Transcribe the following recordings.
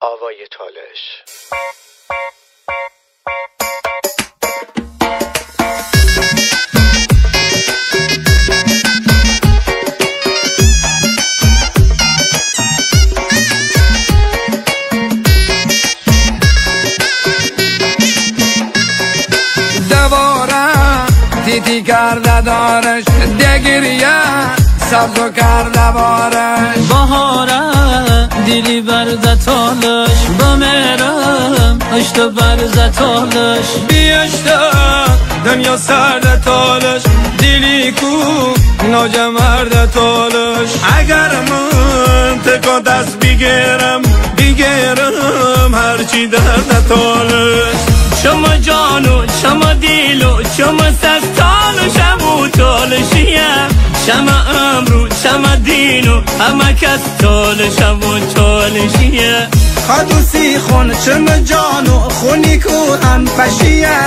آوای تالش. دیدی کرده دارش دگریه سبز و کرده بارش. دیلی برده تالش بمیرم اشت برزه تالش بیشته دنیا سرد تالش دیلی کو ناجمرد تالش اگر من تکا دست بگیرم بگیرم هرچی درد تالش شما جانو شما دیلو شما سستانو شمو تالشیه شما امرو شما دینو همه کس تالشم و تالشیه خدوسی خون چم جانو خونی کو هم پشیه.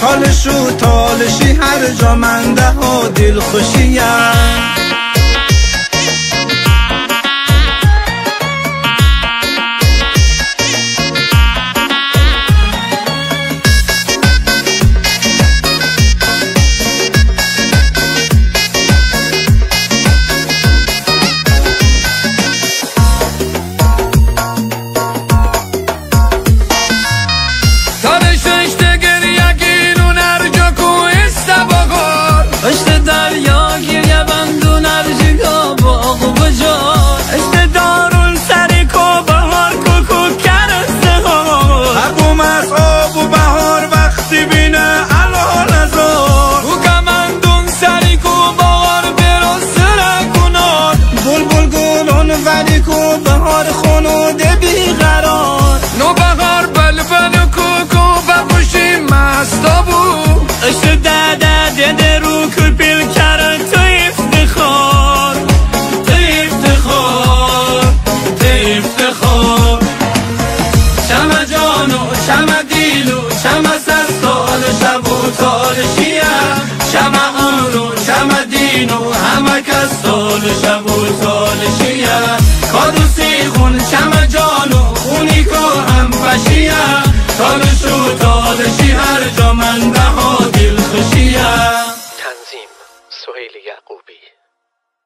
تالشو تالشی هر جا منده ها دل خوشیه کو بهار خونود بیقرار. نو بهار بل بل کوکو بگوشی مستا بود. اشت دده دده رو کل پیل کرن تو افتخار. تو افتخار تو افتخار. شما جانو شما دیلو شما سستال شبو تارشیم شما آنو شما دینو همه کس شب و تارشیم شیا، هم تالش و تالشی هر جا من